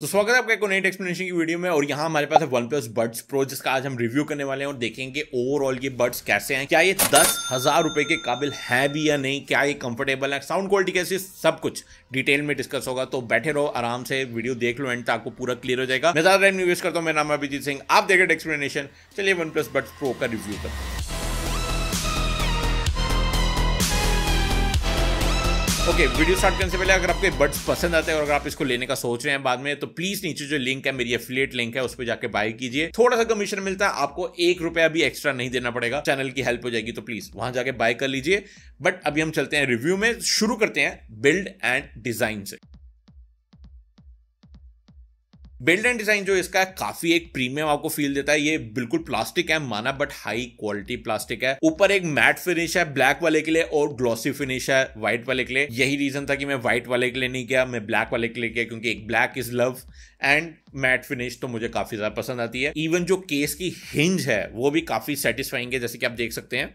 तो स्वागत है आपका एक नई एक्सप्लेनेशन की वीडियो में और यहाँ हमारे पास है वन प्लस बर्ड्स प्रो जिसका आज हम रिव्यू करने वाले हैं और देखेंगे ओवरऑल ये बर्ड्स कैसे हैं, क्या ये दस हज़ार रुपए के काबिल है भी या नहीं, क्या ये कंफर्टेबल है साउंड क्वालिटी कैसी सब कुछ डिटेल में डिस्कस होगा। तो बैठे रहो, आराम से वीडियो देख लो एंड तक आपको पूरा क्लियर हो जाएगा। मैं ज़्यादा टाइम यूज़ करता हूँ, मेरा नाम अभिजीत सिंह, आप देखें एक्सप्लेनेशन चलिए वन प्लस बर्ड्स प्रो का रिव्यू करते हैं। ओके वीडियो स्टार्ट करने से पहले अगर आपको बड्स पसंद आते हैं और अगर आप इसको लेने का सोच रहे हैं बाद में तो प्लीज़ नीचे जो लिंक है, मेरी एफिलिएट लिंक है, उस पर जाकर बाय कीजिए। थोड़ा सा कमीशन मिलता है, आपको एक रुपया भी एक्स्ट्रा नहीं देना पड़ेगा। चैनल की हेल्प हो जाएगी तो प्लीज़ वहाँ जाके बाय कर लीजिए। बट अभी हम चलते हैं रिव्यू में, शुरू करते हैं बिल्ड एंड डिज़ाइन से। बिल्ड एंड डिज़ाइन जो इसका है, काफ़ी एक प्रीमियम आपको फील देता है। ये बिल्कुल प्लास्टिक है, माना बट हाई क्वालिटी प्लास्टिक है। ऊपर एक मैट फिनिश है ब्लैक वाले के लिए और ग्लॉसी फिनिश है व्हाइट वाले के लिए। यही रीजन था कि मैं व्हाइट वाले के लिए नहीं किया, मैं ब्लैक वाले के लिए किया, क्योंकि एक black is love and matte finish तो मुझे काफ़ी ज़्यादा पसंद आती है। इवन जो केस की हिंज है, वो भी काफ़ी सेटिस्फाइंग है, जैसे कि आप देख सकते हैं।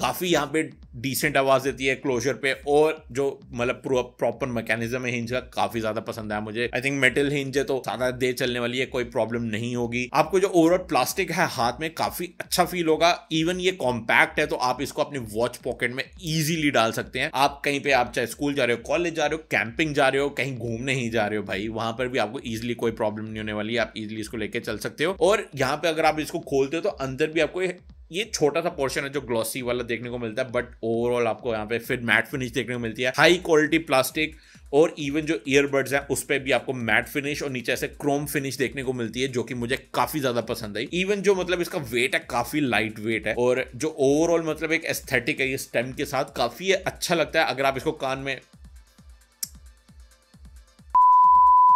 काफ़ी यहाँ पे डिसेंट आवाज़ देती है क्लोजर पे और जो मतलब प्रॉपर मैकेनिज्म है हिंज का काफ़ी ज़्यादा पसंद है मुझे। आई थिंक मेटल हिंज है तो ज़्यादा देर चलने वाली है, कोई प्रॉब्लम नहीं होगी। आपको जो ओवरऑल प्लास्टिक है हाथ में काफ़ी अच्छा फील होगा। इवन ये कॉम्पैक्ट है तो आप इसको अपनी वॉच पॉकेट में ईजिली डाल सकते हैं। आप कहीं पे आप चाहे स्कूल जा रहे हो कॉलेज जा रहे हो कैंपिंग जा रहे हो, कहीं घूमने ही जा रहे हो भाई, वहाँ पर भी आपको ईजिली कोई प्रॉब्लम नहीं होने वाली है। आप इजिली इसको लेके चल सकते हो। और यहाँ पे अगर आप इसको खोलते हो तो अंदर भी आपको ये छोटा सा पोर्शन है जो ग्लॉसी वाला देखने को मिलता है बट ओवरऑल आपको यहाँ पे फिर मैट फिनिश देखने को मिलती है। हाई क्वालिटी प्लास्टिक और इवन जो ईयरबड्स हैं, उस पर भी आपको मैट फिनिश और नीचे ऐसे क्रोम फिनिश देखने को मिलती है, जो कि मुझे काफ़ी ज़्यादा पसंद आई। इवन जो मतलब इसका वेट है, काफ़ी लाइट वेट है, और जो ओवरऑल मतलब एक एस्थेटिक है, ये स्टेम के साथ काफ़ी अच्छा लगता है। अगर आप इसको कान में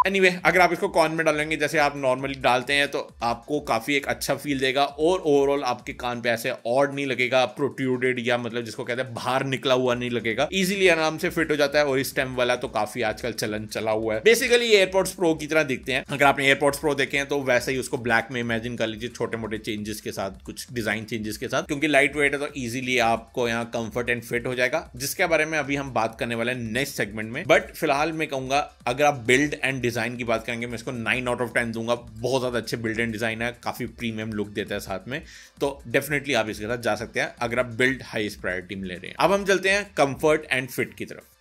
एनीवे anyway, अगर आप इसको कॉन में डालेंगे जैसे आप नॉर्मली डालते हैं तो आपको काफ़ी एक अच्छा फील देगा और ओवरऑल आपके कान पे ऐसे ऑड नहीं लगेगा प्रोट्यूडेड या मतलब जिसको कहते हैं बाहर निकला हुआ नहीं लगेगा। इजीली आराम से फिट हो जाता है और इस टाइम वाला तो काफ़ी आजकल चलन चला हुआ है। बेसिकली ये एयरपोर्ट्स प्रो की तरह दिखते हैं। अगर आपने एयरपोर्ट्स प्रो देखे हैं तो वैसे ही उसको ब्लैक में इमेजिन कर लीजिए छोटे मोटे चेंजेस के साथ कुछ डिज़ाइन चेंजेस के साथ क्योंकि लाइट वेट है तो ईजिली आपको यहाँ कंफर्ट एंड फिट हो जाएगा जिसके बारे में अभी हम बात करने वाले हैं नेक्स्ट सेगमेंट में। बट फ़िलहाल मैं कहूँगा अगर आप बिल्ड एंड डिज़ाइन की बात करेंगे, मैं इसको नाइन आउट ऑफ़ टेन दूँगा। बहुत ज़्यादा अच्छे बिल्ड एंड डिज़ाइन है, काफ़ी प्रीमियम लुक देता है साथ में। तो डेफिनेटली आप इसके साथ जा सकते हैं, अगर आप बिल्ड हाईस्ट प्रायोरिटी में ले रहे हैं। अब हम चलते हैं कंफर्ट एंड फिट की तरफ़।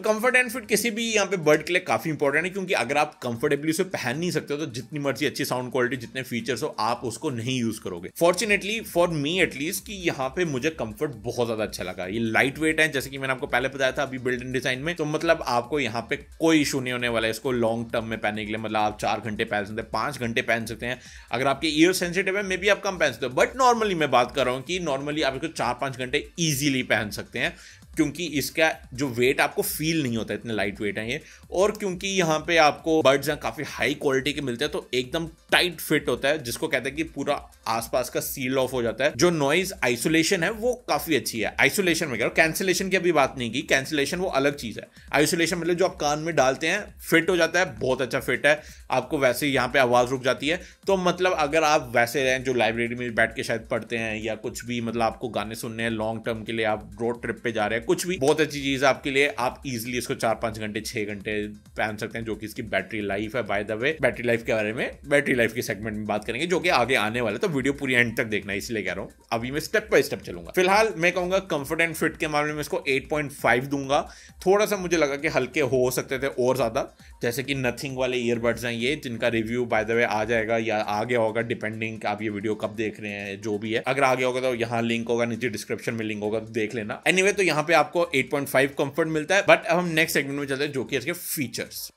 कंफर्ट एंड फिट किसी भी यहाँ पे बर्ड के लिए काफ़ी इंपॉर्टेंट है, क्योंकि अगर आप कंफर्टेबली उसे पहन नहीं सकते तो जितनी मर्ज़ी अच्छी साउंड क्वालिटी जितने फीचर्स हो, आप उसको नहीं यूज़ करोगे। फॉर्चुनेटली फॉर मी एटलीस्ट कि यहाँ पे मुझे कंफर्ट बहुत ज़्यादा अच्छा लगा। ये लाइट वेट है, जैसे कि मैंने आपको पहले बताया था अभी बिल्ड इन डिज़ाइन में तो मतलब आपको यहाँ पे कोई इशू नहीं होने वाला है इसको लॉन्ग टर्म में पहनने के लिए। मतलब आप चार घंटे पहन सकते हैं, पाँच घंटे पहन सकते हैं। अगर आपके ईयर सेंसिटिव है मे भी आप कम पहन सकते हो। बट नॉर्मली मैं बात कर रहा हूँ कि नॉर्मली आप इसको चार पाँच घंटे ईजिली पहन सकते हैं। क्योंकि इसका जो वेट आपको फील नहीं होता, इतने लाइट वेट है ये। और क्योंकि यहाँ पे आपको बर्ड्स हैं, काफ़ी हाई क्वालिटी के मिलते हैं तो एकदम टाइट फिट होता है, जिसको कहते हैं कि पूरा आसपास का सील ऑफ़ हो जाता है। जो नॉइज़ आइसोलेशन है, वो काफ़ी अच्छी है। आइसोलेशन में रहा कैंसिलेशन की अभी बात नहीं की कैंसिलेशन वो अलग चीज़ है। आइसोलेशन मतलब जो आप कान में डालते हैं फिट हो जाता है, बहुत अच्छा फिट है। आपको वैसे यहाँ पे आवाज़ रुक जाती है। तो मतलब अगर आप वैसे रहें, जो लाइब्रेरी में बैठ के शायद पढ़ते हैं, या कुछ भी मतलब आपको गाने सुनने हैं लॉन्ग टर्म के लिए आप रोड ट्रिप पे जा रहे हैं कुछ भी। बहुत अच्छी चीज़ है आपके लिए। आप इजिली इसको चार पाँच घंटे, छह घंटे पहन सकते हैं, जो कि इसकी बैटरी लाइफ है by the way battery life के बारे में बैटरी लाइफ के सेगमेंट में बात करेंगे, जो कि आगे आने वाला तो वीडियो पूरी एंड तक देखना, इसलिए कह रहा हूँ। अभी मैं स्टेप बाय स्टेप चलूँगा। फ़िलहाल मैं कहूँगा कंफर्ट एंड फिट के मामले में इसको 8.5 दूँगा। थोड़ा सा मुझे लगा कि हल्के हो सकते थे और ज़्यादा। जैसे कि नथिंग वाले ईयरबड्स हैं ये जिनका रिव्यू बाय द वे आ जाएगा या आ गया होगा डिपेंडिंग आप ये वीडियो कब देख रहे हैं जो भी है। अगर आ गया होगा तो यहाँ लिंक होगा नीचे डिस्क्रिप्शन में लिंक होगा तो देख लेना। एनीवे anyway, तो यहाँ पे आपको 8.5 कंफर्ट मिलता है बट अब हम नेक्स्ट सेगमेंट में चलते हैं जो कि इसके फीचर्स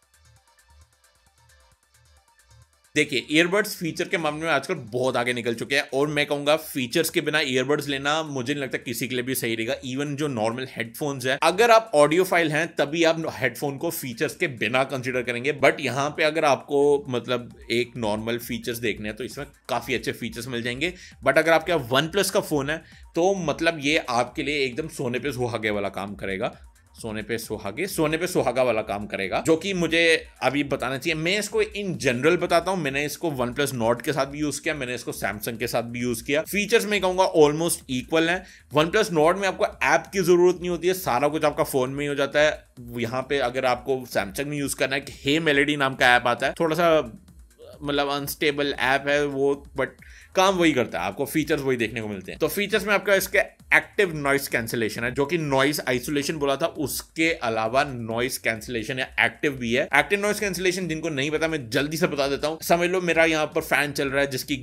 देखिए ईयरबड्स फीचर के मामले में आजकल बहुत आगे निकल चुके हैं और मैं कहूँगा फीचर्स के बिना ईयरबड्स लेना मुझे नहीं लगता किसी के लिए भी सही रहेगा। इवन जो नॉर्मल हेडफोन्स हैं, अगर आप ऑडियो फ़ाइल हैं, तभी आप हेडफोन को फीचर्स के बिना कंसिडर करेंगे। बट यहाँ पे अगर आपको मतलब एक नॉर्मल फीचर्स देखने हैं तो इसमें काफ़ी अच्छे फीचर्स मिल जाएँगे। बट अगर आपके वन प्लस का फ़ोन है तो मतलब ये आपके लिए एकदम सोने पे सुहागे वाला काम करेगा। सोने पे सुहागे, सोने पे सुहागा वाला काम करेगा, जो कि मुझे अभी बताना चाहिए। मैं इसको इन जनरल बताता हूँ, मैंने इसको वन प्लस नॉट के साथ भी यूज़ किया, मैंने इसको सैमसंग के साथ भी यूज़ किया। फीचर्स मैं कहूँगा ऑलमोस्ट इक्वल है। वन प्लस नॉट में आपको ऐप की ज़रूरत नहीं होती है, सारा कुछ आपका फ़ोन में ही हो जाता है। यहाँ पे अगर आपको सैमसंग में यूज़ करना है, कि हे मेलेडी नाम का ऐप आता है, थोड़ा सा मतलब अनस्टेबल ऐप है वो बट काम वही करता है, आपको फीचर्स वही देखने को मिलते हैं। तो फीचर्स में आपका इसके एक्टिव नॉइस कैंसिलेशन है, जो कि नॉइस आइसोलेशन बोला था, उसके अलावा नॉइस कैंसिलेशन या एक्टिव भी है। एक्टिव नॉइस कैंसिलेशन जिनको नहीं पता, मैं जल्दी से बता देता हूँ। समझ लो मेरा यहाँ पर फ़ैन चल रहा है, जिसकी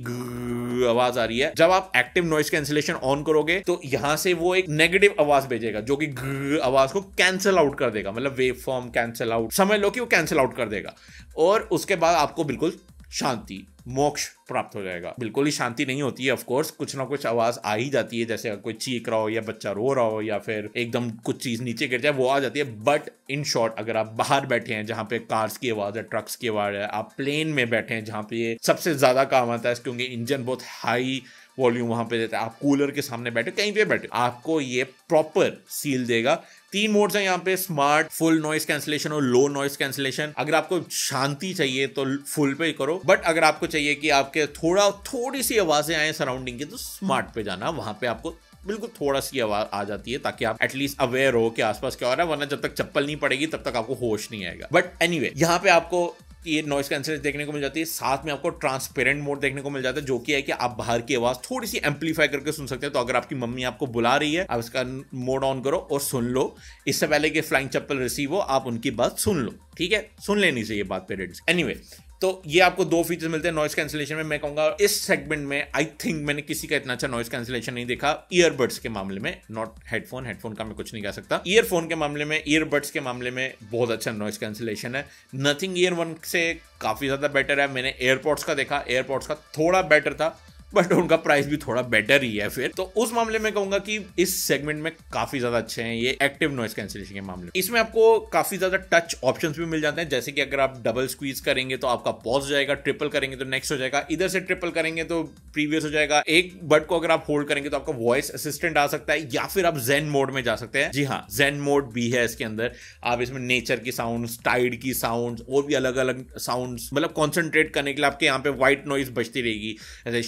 आवाज़ आ रही है। जब आप एक्टिव नॉइस कैंसिलेशन ऑन करोगे तो यहाँ से वो एक नेगेटिव आवाज़ भेजेगा, जो कि आवाज़ को कैंसिल आउट कर देगा। मतलब वेव फॉर्म कैंसिल आउट समझ लो कि वो कैंसिल आउट कर देगा। और उसके बाद आपको बिल्कुल शांति मोक्ष प्राप्त हो जाएगा। बिल्कुल ही शांति नहीं होती है ऑफकोर्स कुछ ना कुछ आवाज़ आ ही जाती है, जैसे कोई चीख रहा हो या बच्चा रो रहा हो या फिर एकदम कुछ चीज़ नीचे गिर जाए, वो आ जाती है। बट इन शॉर्ट अगर आप बाहर बैठे हैं, जहाँ पे कार्स की आवाज़ है ट्रक्स की आवाज़ है, आप प्लेन में बैठे हैं, जहाँ पे सबसे ज़्यादा काम आता है, क्योंकि इंजन बहुत हाई वॉल्यूम वहाँ पे देता है। आप कूलर के सामने बैठे कहीं पे बैठे। आपको ये प्रॉपर सील देगा। तीन मोड्स हैं यहाँ पे स्मार्ट फुल नॉइस कैंसिलेशन और लो नॉइस कैंसिलेशन। अगर आपको शांति चाहिए तो फुल पे करो। बट अगर आपको चाहिए कि आपके थोड़ा थोड़ी सी आवाज़ें आए सराउंडिंग की तो स्मार्ट पे जाना। वहाँ पे आपको बिल्कुल थोड़ा सी आवाज़ आ जाती है ताकि आप एटलीस्ट अवेयर हो कि आसपास क्या हो रहा है वरना जब तक चप्पल नहीं पड़ेगी तब तक आपको होश नहीं आएगा। बट एनी anyway, यहाँ पे आपको ये नॉइस कैंसिलेशन देखने को मिल जाती है। साथ में आपको ट्रांसपेरेंट मोड देखने को मिल जाता है, जो कि है कि आप बाहर की आवाज़ थोड़ी सी एम्पलीफाई करके सुन सकते हैं। तो अगर आपकी मम्मी आपको बुला रही है, आप इसका मोड ऑन करो और सुन लो। इससे पहले कि फ्लाइंग चप्पल रिसीव हो, आप उनकी बात सुन लो। ठीक है? सुन लेनी चाहिए बात पेरेंट्स एनीवे तो ये आपको दो फीचर्स मिलते हैं नॉइस कैंसिलेशन में। मैं कहूँगा, इस सेगमेंट में आई थिंक मैंने किसी का इतना अच्छा नॉइस कैंसिलेशन नहीं देखा। ईयरबड्स के मामले में नॉट हेडफोन हेडफोन का मैं कुछ नहीं कह सकता। ईयरफोन के मामले में ईयरबड्स के मामले में बहुत अच्छा नॉइस कैंसिलेशन है। नथिंग ईयर वन से काफ़ी ज़्यादा बेटर है। मैंने एयरपोर्ट्स का देखा। एयरपोर्ट्स का थोड़ा बेटर था। बट उनका प्राइस भी थोड़ा बेटर ही है फिर। तो उस मामले में कहूँगा कि इस सेगमेंट में काफ़ी ज़्यादा अच्छे हैं, ये एक्टिव नॉइस कैंसिलेशन के मामले इसमें आपको काफ़ी ज़्यादा टच ऑप्शंस भी मिल जाते हैं, जैसे कि अगर आप डबल स्क्वीज करेंगे तो आपका पॉज जाएगा ट्रिपल करेंगे तो नेक्स्ट हो जाएगा, इधर से ट्रिपल करेंगे तो प्रीवियस हो जाएगा। एक बट को अगर आप होल्ड करेंगे तो आपका वॉइस असिस्टेंट आ सकता है, या फिर आप जेन मोड में जा सकते हैं। जी हाँ जेन मोड भी है इसके अंदर। आप इसमें नेचर की साउंड टाइड की साउंड और भी अलग अलग साउंड मतलब कॉन्सेंट्रेट करने के लिए आपके यहाँ पे व्हाइट नॉइज़ बजती रहेगी ऐसे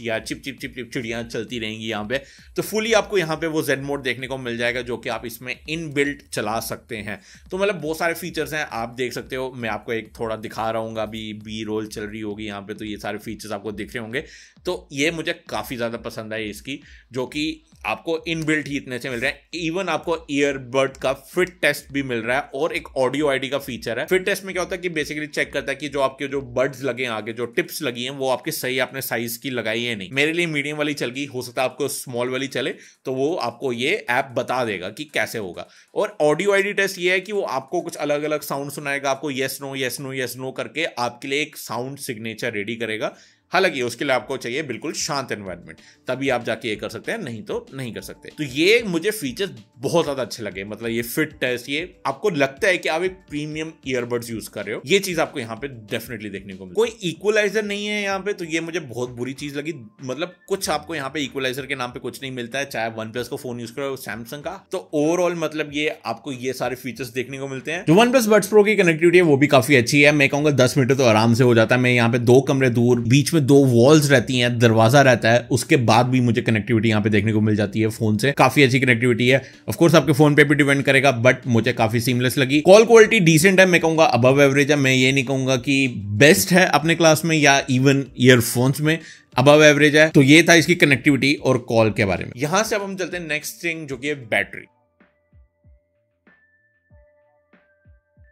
या चिप चिप चिप चिप चिड़ियाँ चलती रहेंगी यहाँ पे तो फुली आपको यहाँ पे वो जेड मोड देखने को मिल जाएगा, जो कि आप इसमें इन बिल्ट चला सकते हैं। तो मतलब बहुत सारे फीचर्स हैं, आप देख सकते हो, मैं आपको एक थोड़ा दिखा रहा हूँ, अभी बी रोल चल रही होगी यहाँ पे तो ये सारे फीचर्स आपको दिख रहे होंगे। तो ये मुझे काफ़ी ज़्यादा पसंद आई इसकी, जो कि आपको इन बिल्ट ही इतने से मिल रहे हैं। इवन आपको ईयरबड का फिट टेस्ट भी मिल रहा है, और एक ऑडियो आईडी का फीचर है। फिट टेस्ट में क्या होता है कि बेसिकली चेक करता है कि जो आपके जो बर्ड्स लगे आगे, जो टिप्स लगी हैं, वो आपके सही आपने साइज़ की लगाई है नहीं। मेरे लिए मीडियम वाली चल गई, हो सकता है आपको स्मॉल वाली चले तो वो आपको ये ऐप बता देगा कि कैसे होगा। और ऑडियो आईडी टेस्ट ये है कि वो आपको कुछ अलग अलग साउंड सुनाएगा, आपको yes no yes no yes no करके आपके लिए एक साउंड सिग्नेचर रेडी करेगा। हालाँकि उसके लिए आपको चाहिए बिल्कुल शांत एनवायरनमेंट तभी आप जाके ये कर सकते हैं, नहीं तो नहीं कर सकते। तो ये मुझे फीचर्स बहुत ज़्यादा अच्छे लगे मतलब ये फिट टेस्ट ये आपको लगता है कि आप एक प्रीमियम ईयरबड्स यूज़ कर रहे हो। ये चीज़ आपको यहाँ पे डेफिनेटली देखने को मिले कोई इक्वलाइजर नहीं है यहाँ पे तो ये मुझे बहुत बुरी चीज़ लगी। मतलब कुछ आपको यहाँ पे इक्वलाइजर के नाम पे कुछ नहीं मिलता है, चाहे वन प्लस को फ़ोन यूज़ करो सैमसंग का। तो ओवरऑल मतलब ये आपको ये सारे फीचर्स देखने को मिलते हैं। जो वन प्लस बड्स प्रो की कनेक्टिविटी है, वो भी काफ़ी अच्छी है। मैं कहूँगा दस मीटर तो आराम से हो जाता है। मैं यहाँ पे दो कमरे दूर, बीच में दो वॉल्स रहती हैं, दरवाज़ा रहता है, उसके बाद भी मुझे कनेक्टिविटी यहाँ पे देखने को मिल जाती है फ़ोन से। काफ़ी अच्छी कनेक्टिविटी है। ऑफकोर्स आपके फ़ोन पे भी डिपेंड करेगा बट मुझे काफ़ी सीमलेस लगी। कॉल क्वालिटी डिसेंट है, मैं कहूँगा अबव एवरेज है। मैं ये नहीं कहूँगा कि बेस्ट है अपने क्लास में या इवन ईयरफोन्स में। अबव एवरेज है। तो ये था इसकी कनेक्टिविटी और कॉल के बारे में। यहाँ से अब हम चलते हैं नेक्स्ट थिंग जो कि है बैटरी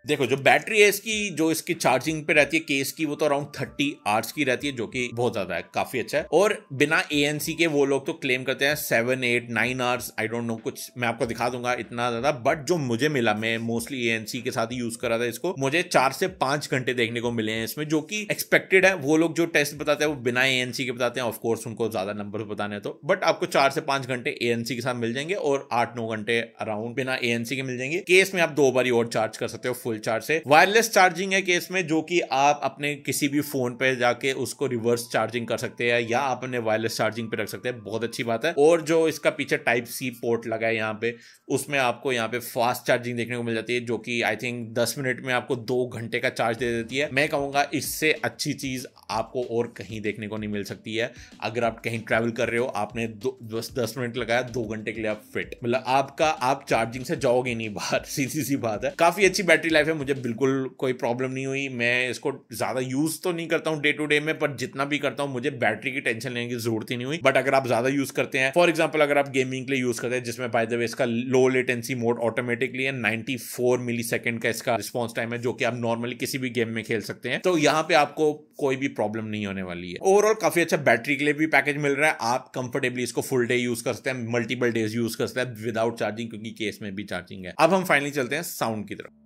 देखो, जो बैटरी है इसकी, जो इसकी चार्जिंग पे रहती है केस की, वो तो अराउंड थर्टी आवर्स की रहती है, जो कि बहुत ज़्यादा है, काफ़ी अच्छा है। और बिना ए के वो लोग तो क्लेम करते हैं seven eight nine hours I don't know कुछ, मैं आपको दिखा दूँगा इतना ज़्यादा बट जो मुझे मिला, मैं मोस्टली ए के साथ ही यूज़ कर था इसको, मुझे चार से पाँच घंटे देखने को मिले हैं इसमें, जो कि एक्सपेक्टेड है। वो लोग जो टेस्ट बताते हैं, वो बिना ए के बताते हैं ऑफकोर्स उनको ज़्यादा नंबर बताने तो बट आपको चार से पाँच घंटे ए के साथ मिल जाएँगे, और आठ, नौ घंटे अराउंड बिना ए के मिल जाएँगे। केस में आप दो बार और चार्ज कर सकते हो फुल केबल चार्ज से। वायरलेस चार्जिंग है केस में, जो कि आप अपने किसी भी फ़ोन पे जाके उसको रिवर्स चार्जिंग कर सकते हैं, या आप अपने वायरलेस चार्जिंग पे रख सकते हैं। बहुत अच्छी बात है। और जो इसका पीछे टाइप सी पोर्ट लगा है यहाँ पे, उसमें आपको यहाँ पे फास्ट चार्जिंग देखने को मिल जाती है, जो कि आई थिंक दस मिनट में आपको दो घंटे का चार्ज दे देती है। मैं कहूँगा इससे अच्छी चीज़ आपको और कहीं देखने को नहीं मिल सकती है। अगर आप कहीं ट्रैवल कर रहे हो, आपने बस दस मिनट लगाया, दो घंटे के लिए आप फिट मतलब आपका, आप चार्जिंग से जाओगे नहीं बाहर। सीधी सी बात है। काफ़ी अच्छी बैटरी लाइफ है मुझे बिल्कुल कोई प्रॉब्लम नहीं हुई। मैं इसको ज़्यादा यूज़ तो नहीं करता हूँ डे टू डे में, पर जितना भी करता हूँ, मुझे बैटरी की टेंशन लेने की ज़रूरत ही नहीं हुई। बट अगर आप ज़्यादा यूज़ करते हैं फॉर एग्ज़ाम्पल अगर आप गेमिंग के लिए यूज़ करते हैं, जिसमें बाय द वे इसका लो लेटेंसी मोड ऑटोमेटिकली है 94 मिली सेकंड का इसका रिस्पॉन्स टाइम है, जो कि आप नॉर्मली किसी भी गेम में खेल सकते हैं। तो यहाँ पे आपको कोई भी प्रॉब्लम नहीं होने वाली है। ओवरऑल काफ़ी अच्छा बैटरी के लिए भी पैकेज मिल रहा है। आप कंफर्टेबली इसको फुल डे यूज़ कर सकते हैं मल्टीपल डेज़ यूज़ कर सकते हैं विदाउट चार्जिंग क्योंकि केस में भी चार्जिंग है। अब हम फाइनली चलते हैं साउंड की तरफ़।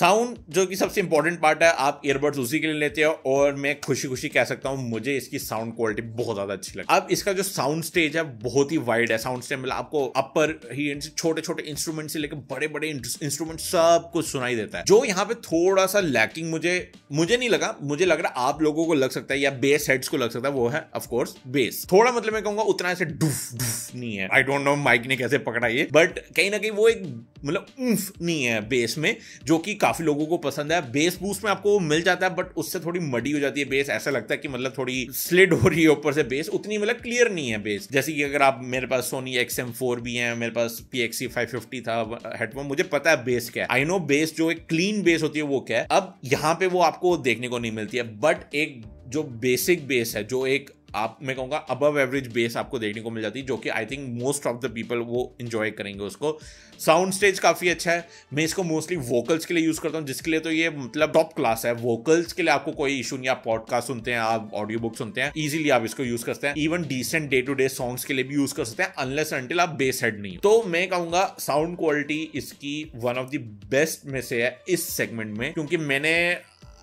साउंड जो कि सबसे इंपॉर्टेंट पार्ट है, आप ईयरबड्स उसी के लिए लेते हो और मैं खुशी खुशी कह सकता हूँ, मुझे इसकी साउंड क्वालिटी बहुत ज़्यादा अच्छी लगी अब इसका जो साउंड स्टेज है, बहुत ही वाइड है। साउंड स्टेज मतलब आपको अपर ही छोटे छोटे इंस्ट्रूमेंट से लेकर बड़े बड़े इंस्ट्रूमेंट सब कुछ सुनाई देता है। जो यहाँ पे थोड़ा सा लैकिंग मुझे मुझे नहीं लगा, मुझे लग रहा आप लोगों को लग सकता है या बेस हेड्स को लग सकता है, वो है ऑफकोर्स बेस थोड़ा मतलब मैं कहूँगा, उतना ऐसे डुफ डुफ नहीं है। आई डोंट नो माइक ने कैसे पकड़ा ये बट कहीं ना कहीं वो एक मतलब नहीं है बेस में, जो कि काफ़ी लोगों को पसंद है। बेस बूस्ट में आपको मिल जाता है बट उससे थोड़ी मडी हो जाती है बेस ऐसा लगता है कि मतलब थोड़ी स्लिड हो रही है ऊपर से बेस उतनी मतलब क्लियर नहीं है बेस जैसे कि अगर आप मेरे पास सोनी एक्स एम फोर भी है, मेरे पास P X C five fifty था हेडफोन मुझे पता है बेस क्या है। आई नो बेस जो एक क्लीन बेस होती है वो क्या है। अब यहाँ पे वो आपको देखने को नहीं मिलती है बट एक जो बेसिक बेस है, जो एक आप, मैं कहूँगा अबव एवरेज बेस आपको देखने को मिल जाती है, जो कि I think most of the people वो इंजॉय करेंगे उसको। साउंड स्टेज काफ़ी अच्छा है। मैं इसको मोस्टली वोकल्स के लिए यूज़ करता हूँ, जिसके लिए तो ये मतलब टॉप क्लास है। वोकल्स के लिए आपको कोई इशू नहीं, आप पॉडकास्ट सुनते हैं, आप ऑडियो बुक सुनते हैं इजीली आप इसको यूज़ करते हैं। Even decent day to day songs के लिए भी यूज़ कर सकते हैं अनलेस अनटिल आप बेस हेड नहीं तो मैं कहूँगा साउंड क्वालिटी इसकी वन ऑफ़ द बेस्ट में से है इस सेगमेंट में, क्योंकि मैंने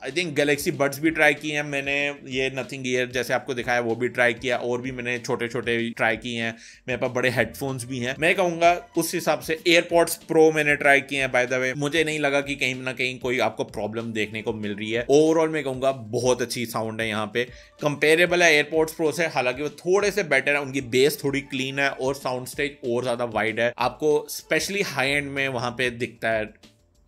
आई थिंक गैलेक्सी बड्स भी ट्राई किए हैं। मैंने ये नथिंग ईयर जैसे आपको दिखाया, वो भी ट्राई किया, और भी मैंने छोटे छोटे ट्राई किए हैं। मेरे पास बड़े हेडफोन्स भी हैं। मैं कहूँगा, उस हिसाब से एयरपोर्ट्स प्रो मैंने ट्राई किए हैं बाय द वे मुझे नहीं लगा कि कहीं ना कहीं कोई आपको प्रॉब्लम देखने को मिल रही है। ओवरऑल मैं कहूँगा, बहुत अच्छी साउंड है यहाँ पे। कंपेरेबल है एयरपोर्ट्स प्रो से, हालाँकि वो थोड़े से बेटर है, उनकी बेस थोड़ी क्लीन है, और साउंड स्टेज और ज़्यादा वाइड है। आपको स्पेशली हाई एंड में वहाँ पे दिखता है।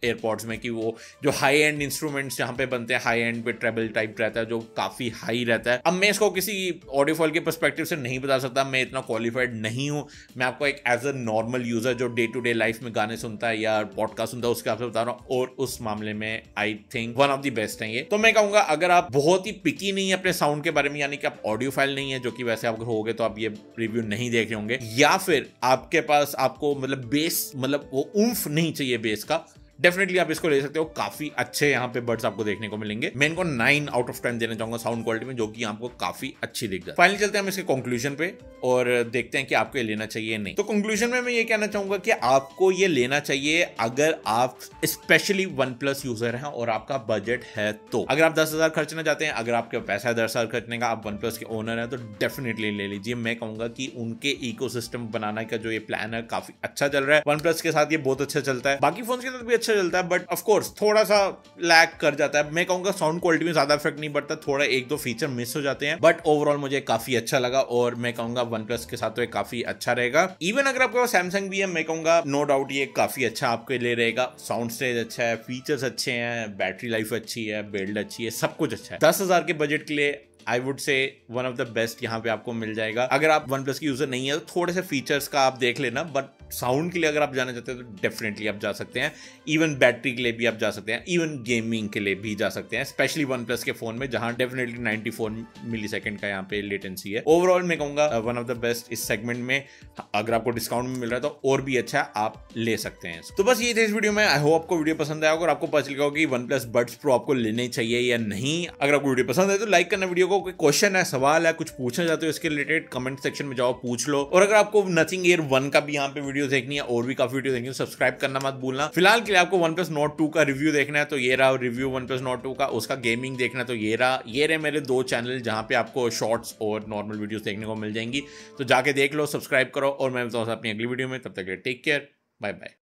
एयरपोर्ट्स में कि वो जो हाई एंड इंस्ट्रूमेंट्स यहाँ पे बनते हैं हाई एंड पे ट्रेबल टाइप रहता है, जो काफ़ी हाई रहता है। अब मैं इसको किसी ऑडियो फॉल के परस्पेक्टिव से नहीं बता सकता, मैं इतना क्वालिफाइड नहीं हूँ। मैं आपको एक एज अ नॉर्मल यूज़र जो डे टू डे लाइफ में गाने सुनता है या पॉडकास्ट सुनता है, उसके हिसाब से बता रहा हूँ। और उस मामले में I think one of the best है ये। तो मैं कहूँगा, अगर आप बहुत ही पिकी नहीं है अपने साउंड के बारे में, यानी कि आप ऑडियो फ़ाइल नहीं है, जो कि वैसे आप हो गए तो आप ये रिव्यू नहीं देख रहे होंगे, या फिर आपके पास आपको मतलब बेस मतलब वो उम्फ नहीं चाहिए बेस का डेफिनेटली आप इसको ले सकते हो। काफ़ी अच्छे यहाँ पे बर्ड्स आपको देखने को मिलेंगे। मैं इनको नाइन आउट ऑफ़ टेन देना चाहूँगा साउंड क्वालिटी में, जो कि आपको काफ़ी अच्छी दिख जाए फाइनली चलते हैं हम इसके कंक्लूजन पे और देखते हैं कि आपको ये लेना चाहिए नहीं। तो कंक्लूजन में मैं ये कहना चाहूँगा कि आपको ये लेना चाहिए अगर आप स्पेशली वन प्लस यूज़र हैं और आपका बजट है तो। अगर आप दस हज़ार खर्चना चाहते हैं, अगर आपके पैसा है दस हज़ार खर्चने का, आप वन प्लस के ओनर है तो डेफिनेटली ले लीजिए। मैं कहूँगा कि उनके इको बनाने का जो ये प्लान है, काफ़ी अच्छा चल रहा है। वन प्लस के साथ ये बहुत अच्छा चलता है। बाकी फ़ोन के साथ भी अच्छा अच्छा चलता है बट ऑफकोर्स थोड़ा सा लैक कर जाता है। मैं कहूँगा साउंड क्वालिटी में ज़्यादा इफ़ेक्ट नहीं पड़ता, थोड़ा एक दो फीचर मिस हो जाते हैं बट ओवरऑल मुझे काफ़ी अच्छा लगा और मैं कहूँगा वन प्लस के साथ तो काफ़ी अच्छा रहेगा। इवन अगर आपके पास सैमसंग भी है, मैं कहूँगा नो डाउट ये काफ़ी अच्छा आपके लिए रहेगा। साउंड स्टेज अच्छा है फीचर्स अच्छे हैं बैटरी लाइफ अच्छी है बिल्ड अच्छी है, सब कुछ अच्छा है। दस हज़ार के बजट के लिए I would say one of the best यहाँ पे आपको मिल जाएगा। अगर आप वन प्लस की यूज़र नहीं है तो थोड़े से फीचर्स का आप देख लेना बट साउंड के लिए अगर आप जाना चाहते हैं तो डेफिनेटली आप जा सकते हैं। इवन बैटरी के लिए भी आप जा सकते हैं। इवन गेमिंग के लिए भी जा सकते हैं। स्पेशली वन प्लस के फ़ोन में, जहाँ डेफिनेटली 94 फोर मिली सेकेंड का यहाँ पे लेटेंसी है। ओवरऑल मैं कहूँगा वन ऑफ़ द बेस्ट इस सेगमेंट में, अगर आपको डिस्काउंट मिल रहा है तो और भी अच्छा आप ले सकते हैं। तो बस ये थे इस वीडियो में। आई होप आपको वीडियो पसंद आया और आपको पता चलेगा कि वन प्लस बड्स प्रो आपको लेने चाहिए या नहीं। अगर आपको वीडियो पसंद है तो लाइक करना वीडियो को। कोई क्वेश्चन है, सवाल है, कुछ पूछना चाहते हो, इसके रिलेटेड कमेंट सेक्शन में जाओ, पूछ लो। और अगर आपको नथिंग एयर वन का भी यहाँ पे वीडियो देखनी है, और भी काफ़ी वीडियो देखनी है सब्सक्राइब करना मत भूलना। फ़िलहाल के लिए आपको वन प्लस नोट टू का रिव्यू देखना है तो ये रहा review OnePlus Nord two का। उसका गेमिंग देखना तो ये रहा। ये रहे मेरे दो चैनल जहाँ पे आपको शॉर्ट्स और नॉर्मल वीडियो देखने को मिल जाएँगी। तो जाके देख लो सब्सक्राइब करो, और मैं बताऊँ अपनी अगली वीडियो में। तब तक टेक केयर बाय बाय